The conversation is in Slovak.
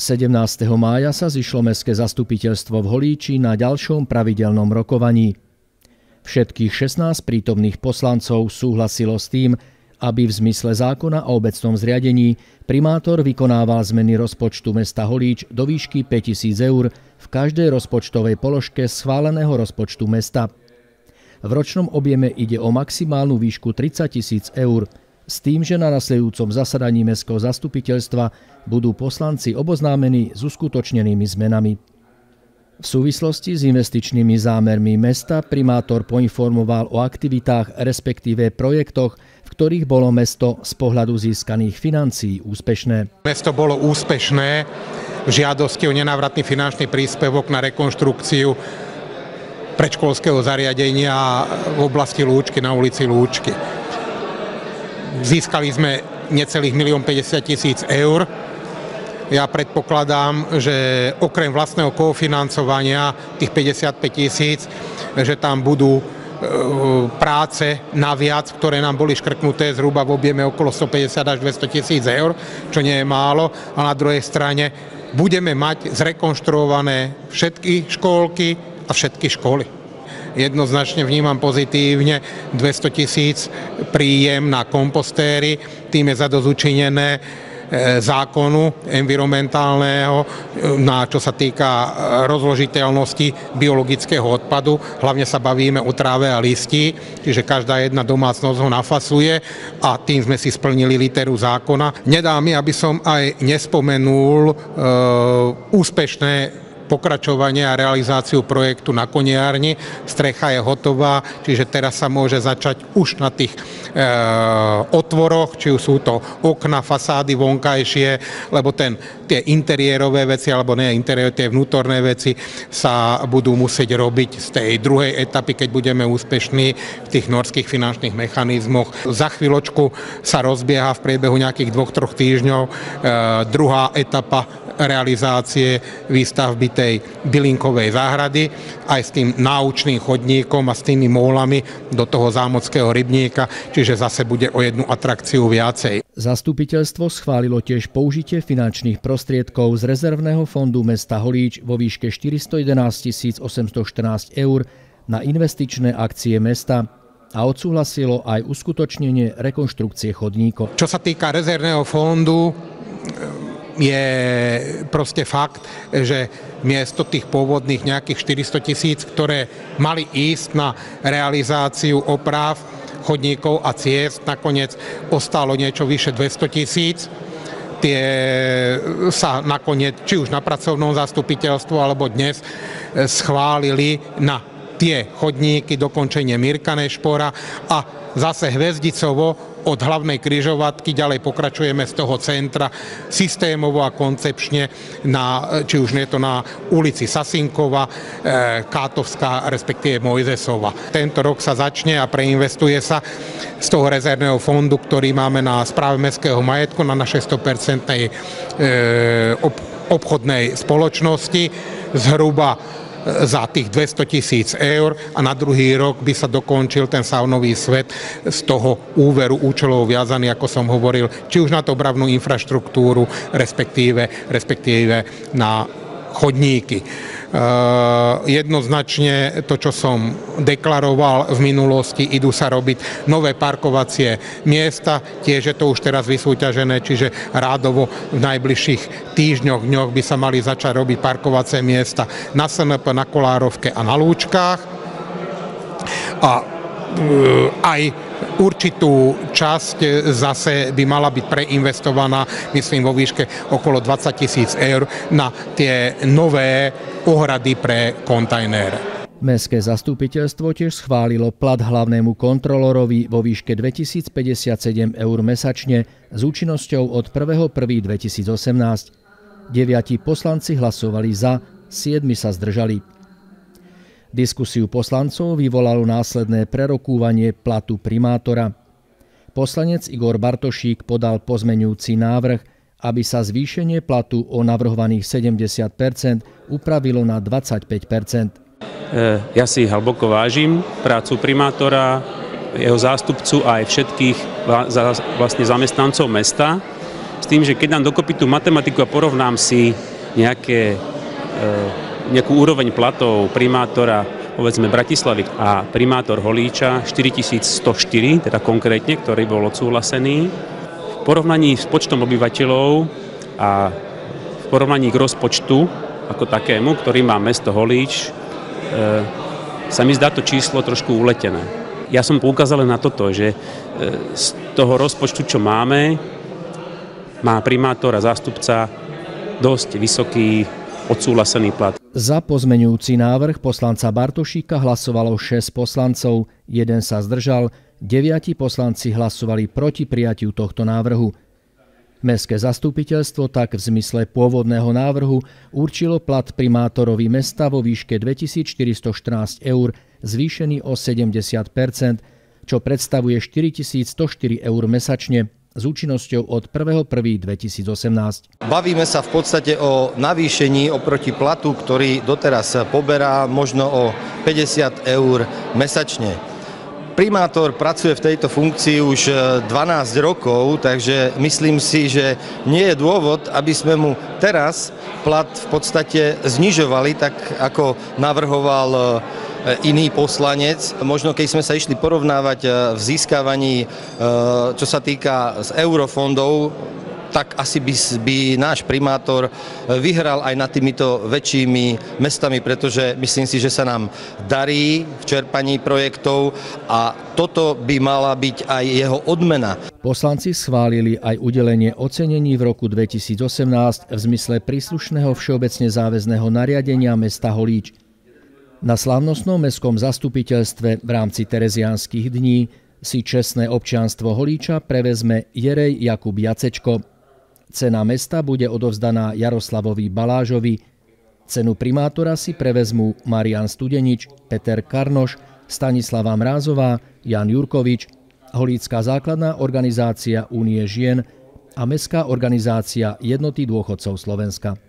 17. mája sa zišlo Mestské zastupiteľstvo v Holíči na ďalšom pravidelnom rokovaní. Všetkých 16 prítomných poslancov súhlasilo s tým, aby v zmysle zákona o obecnom zriadení primátor vykonával zmeny rozpočtu mesta Holíč do výšky 5000 eur v každej rozpočtovej položke schváleného rozpočtu mesta. V ročnom objeme ide o maximálnu výšku 30 tisíc eur, s tým, že na nasledujúcom zasadaní Mestského zastupiteľstva budú poslanci oboznámení s uskutočnenými zmenami. V súvislosti s investičnými zámermi mesta primátor poinformoval o aktivitách, respektíve projektoch, v ktorých bolo mesto z pohľadu získaných financií úspešné. Mesto bolo úspešné v žiadosti o nenávratný finančný príspevok na rekonštrukciu predškolského zariadenia v oblasti Lúčky na ulici Lúčky. Získali sme necelých 1 50 tisíc eur. Ja predpokladám, že okrem vlastného kofinancovania tých 55 tisíc, že tam budú e, práce naviac, ktoré nám boli škrknuté zhruba v objeme okolo 150 až 200 tisíc eur, čo nie je málo. A na druhej strane budeme mať zrekonštruované všetky škôlky a všetky školy jednoznačne vnímam pozitívne 200 tisíc príjem na kompostéry, tým je zadozučinené e, zákonu environmentálneho, e, na čo sa týka e, rozložiteľnosti biologického odpadu. Hlavne sa bavíme o tráve a listí, čiže každá jedna domácnosť ho nafasuje a tým sme si splnili literu zákona. Nedá mi, aby som aj nespomenul e, úspešné pokračovanie a realizáciu projektu na koniárni. Strecha je hotová, čiže teraz sa môže začať už na tých e, otvoroch, či už sú to okna, fasády vonkajšie, lebo ten, tie interiérové veci, alebo nie interiérové, tie vnútorné veci sa budú musieť robiť z tej druhej etapy, keď budeme úspešní v tých norských finančných mechanizmoch. Za chvíľočku sa rozbieha v priebehu nejakých dvoch, troch týždňov e, druhá etapa realizácie výstavby tej bylinkovej záhrady aj s tým náučným chodníkom a s tými mólami do toho zámockého rybníka, čiže zase bude o jednu atrakciu viacej. Zastupiteľstvo schválilo tiež použitie finančných prostriedkov z rezervného fondu mesta Holíč vo výške 411 814 eur na investičné akcie mesta a odsúhlasilo aj uskutočnenie rekonštrukcie chodníkov. Čo sa týka rezervného fondu, je proste fakt, že miesto tých pôvodných nejakých 400 tisíc, ktoré mali ísť na realizáciu oprav chodníkov a ciest, nakoniec ostalo niečo vyše 200 tisíc. Tie sa nakoniec, či už na pracovnom zastupiteľstvu alebo dnes, schválili na tie chodníky, dokončenie Mirka Nešpora a zase Hvezdicovo od hlavnej križovatky ďalej pokračujeme z toho centra systémovo a koncepčne, na, či už je to na ulici Sasinkova, e, Kátovská, respektíve Mojzesova. Tento rok sa začne a preinvestuje sa z toho rezervného fondu, ktorý máme na správe mestského majetku na našej 100% e, obchodnej spoločnosti zhruba za tých 200 tisíc eur a na druhý rok by sa dokončil ten saunový svet z toho úveru účelov viazaný, ako som hovoril, či už na to obravnú infraštruktúru, respektíve, respektíve na chodníky. Eh, jednoznačne to, čo som deklaroval v minulosti, idú sa robiť nové parkovacie miesta, tiež je to už teraz vysúťažené, čiže rádovo v najbližších týždňoch, dňoch by sa mali začať robiť parkovacie miesta na SNP, na Kolárovke a na Lúčkách. A eh, aj určitú časť zase by mala byť preinvestovaná, myslím vo výške okolo 20 tisíc eur na tie nové ohrady pre kontajner. Mestské zastupiteľstvo tiež schválilo plat hlavnému kontrolorovi vo výške 2057 eur mesačne s účinnosťou od 1.1.2018. Deviati poslanci hlasovali za, siedmi sa zdržali. Diskusiu poslancov vyvolalo následné prerokúvanie platu primátora. Poslanec Igor Bartošík podal pozmenujúci návrh, aby sa zvýšenie platu o navrhovaných 70% upravilo na 25 e, Ja si hlboko vážim prácu primátora, jeho zástupcu a aj všetkých vlastne zamestnancov mesta. S tým, že keď nám dokopy tú matematiku a porovnám si nejaké, nejakú úroveň platov primátora povedzme Bratislavy a primátor Holíča 4104, teda konkrétne, ktorý bol odsúhlasený. V porovnaní s počtom obyvateľov a v porovnaní k rozpočtu ako takému, ktorý má mesto Holíč, e, sa mi zdá to číslo trošku uletené. Ja som poukázal na toto, že e, z toho rozpočtu, čo máme, má primátor a zástupca dosť vysoký odsúhlasený plat. Za pozmenujúci návrh poslanca Bartošíka hlasovalo 6 poslancov, jeden sa zdržal, deviati poslanci hlasovali proti prijatiu tohto návrhu. Mestské zastupiteľstvo tak v zmysle pôvodného návrhu určilo plat primátorovi mesta vo výške 2414 eur, zvýšený o 70% čo predstavuje 4104 eur mesačne s účinnosťou od 1.1.2018. Bavíme sa v podstate o navýšení oproti platu, ktorý doteraz poberá možno o 50 eur mesačne. Primátor pracuje v tejto funkcii už 12 e, rokov, takže myslím si, že nie je dôvod, aby sme mu teraz plat v podstate znižovali, tak ako navrhoval e, iný poslanec. Možno keď sme sa išli porovnávať e, v získavaní, e, čo sa týka z eurofondov, tak asi by, by náš primátor vyhral aj nad týmito väčšími mestami, pretože myslím si, že sa nám darí v čerpaní projektov a toto by mala byť aj jeho odmena. Poslanci schválili aj udelenie ocenení v roku 2018 v zmysle príslušného všeobecne záväzného nariadenia mesta Holíč. Na slavnostnom mestskom zastupiteľstve v rámci Tereziánskych dní si čestné občianstvo Holíča prevezme Jerej Jakub Jacečko. Cena mesta bude odovzdaná Jaroslavovi Balážovi. Cenu primátora si prevezmú Marian Studenič, Peter Karnoš, Stanislava Mrázová, Jan Jurkovič, Holícká základná organizácia Únie žien a Mestská organizácia Jednoty dôchodcov Slovenska.